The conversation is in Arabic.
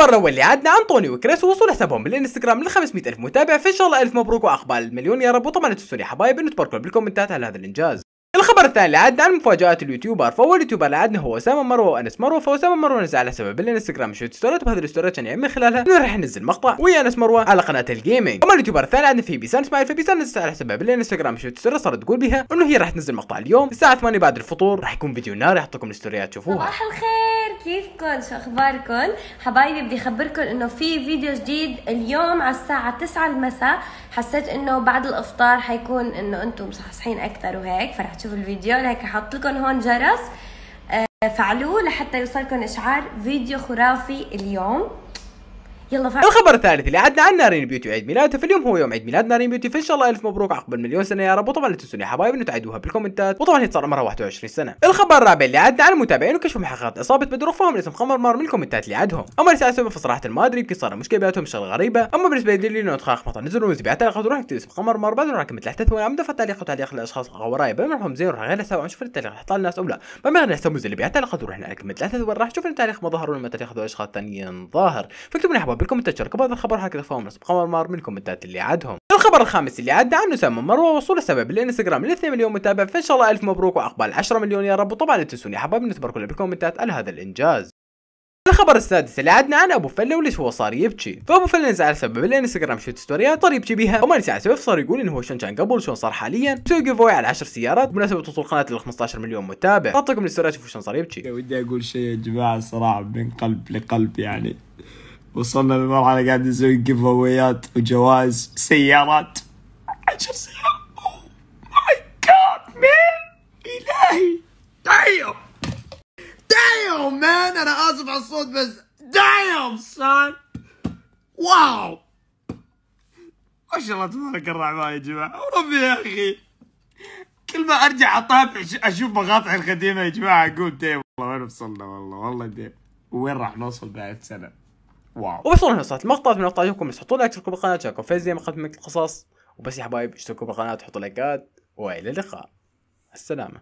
الخبر الأول اللي عدنا عن طوني وكريس ووصول حسابهم بالانستغرام ل 500 ألف متابع. فان شاء الله ألف مبروك وعقبال المليون. يا رب وطبعا لا تنسوا يا حبايب. انه تباركوا بالكومنتات على هذا الإنجاز. الخبر الثاني اللي عدنا عن مفاجآت ال YouTuber. فاول YouTuber اللي عدنا هو أسامة مروة وأنس مروة. فاسامه مروة نزل على حسابه بالانستغرام شوية ستوريات وبهذه الستوريات كان يعلن خلالها. إنه راح ينزل مقطع. ويا أنس مروة على قناة ال gaming أما ال YouTuber الثاني عندنا فهي بيسان اسماعيل فبيسان نزلت على حسابها بالانستغرام شوية ستوريات صارت تقول بها إنه هي راح تنزل مقطع اليوم. الساعة 8 بعد الفطور. راح يكون فيديو نار بحطلكم الستوريات. تشوفوها صباح الخير. كيفكم شو اخباركم حبايبي بدي اخبركم إنه في فيديو جديد اليوم على الساعة 9 المساء. حسيت إنه بعد الإفطار حيكون إنه أنتم مصحصحين أكثر وهيك فرح تشوفوا الفيديو. لهيك حط لكم هون جرس. آه، فعلوه لحتى يوصلكم إشعار فيديو خرافي اليوم. يلا فعلوا الخبر الثالث اللي عدنا عن نارين بيوتي عيد ميلادها في اليوم هو يوم عيد ميلاد نارين بيوتي. فان شاء الله ألف مبروك عقبال مليون سنة يا رب. وطبعا لا تنسوا يا حبايب إنه تعيدوها بالكومنتات. وطبعا هي صار عمرها 21 سنة. الخبر الرابع اللي عدنا عن المتابعين وكشفوا محققات إصابة بدر فهم اسم خمر مار من الكومنتات اللي عدهم. أما رساله سبب فصراحة ما أدري يمكن صار مشكلة بيناتهم شغلة غريبة. أما بالنسبة لي انه ادخال مقطع نزل ونزل بعد تعليقات وروح اكتب اسم خمر مار بعد راح كملت تحت وعم دفع تعليق وتعليق لاشخاص وراي بما زين وراح غير حساب نشوف التعليق حط الناس أو لا. ما غير حساب اللي بعد تعليقات وروح كملت تحت راح نشوف التاريخ ما ظهر ولا تعليق أشخاص ثانيين ظاهر. فاكتبوا لي يا حبايب بالكومنتات شاركوا بهذا الخبر هكذا فهم نصب قمر مار من الكومنتات اللي عدهم الخبر الخامس اللي عدنا عن اسامة مروة وصول حساب الانستغرام ل 2 مليون متابع فإن شاء الله ألف مبروك وعقبال 10 مليون يا رب وطبعا لا تنسوني يا حبايب تباركوا بالكومنتات على هذا الإنجاز. الخبر السادس اللي عدنا عن أبو فله وليش هو صار يبكي؟ فأبو فله نزل على حساب الإنستغرام شوية ستوريات صار يبكي بيها. وما نسي على سبب صار يقول إنه هو شلون كان قبل وشلون صار حاليا. مسوي giveaway على 10 سيارات بمناسبة وصول قناة ل 15 مليون متابع. أعطيكم الستوريات شوفوا شلون صار يبكي. ودي أقول شيء يا جماعة الصراحه من قلب لقلب يعني. وصلنا لمرحله قاعد نسوي giveaway ات وجوائز سيارات. عشر سيارات my God man إلهي. damn damn man أنا آسف على الصوت بس damn son wow ما شاء الله تبارك الرحمن يا جماعة. وربي يا أخي. كل ما أرجع أتابع أشوف مقاطع القديمة يا جماعة أقول damn والله وين وصلنا والله والله damn وين راح نوصل بعد سنة؟ wow. وبصوا هنا صارت المقطع من مقطع يومكم بس حطوا لايك اشتركوا بالقناة شاركوا زي مقدمة القصص وبس يا حبايب اشتركوا بالقناة وحطوا لايكات وإلى اللقاء. السلامة.